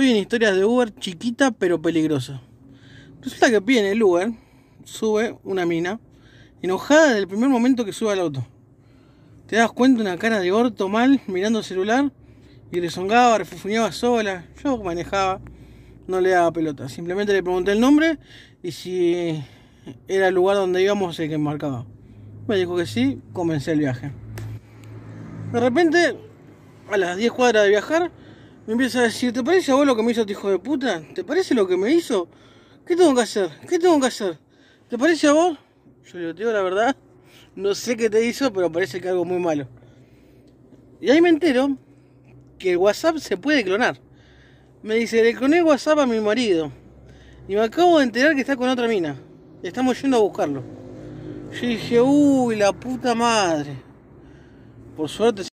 Hoy en historias de Uber, chiquita pero peligrosa. Resulta que pide en el Uber, sube una mina, enojada desde el primer momento que sube al auto. Te das cuenta una cara de orto mal, mirando el celular, y rezongaba, refufuñaba sola. Yo manejaba, no le daba pelota. Simplemente le pregunté el nombre y si era el lugar donde íbamos el que marcaba. Me dijo que sí, comencé el viaje. De repente, a las 10 cuadras de viajar, me empieza a decir, ¿te parece a vos lo que me hizo este hijo de puta? ¿Te parece lo que me hizo? ¿Qué tengo que hacer? ¿Qué tengo que hacer? ¿Te parece a vos? Yo le digo, digo la verdad, no sé qué te hizo, pero parece que algo muy malo. Y ahí me entero que el WhatsApp se puede clonar. Me dice, le cloné WhatsApp a mi marido. Y me acabo de enterar que está con otra mina. Estamos yendo a buscarlo. Yo dije, uy, la puta madre. Por suerte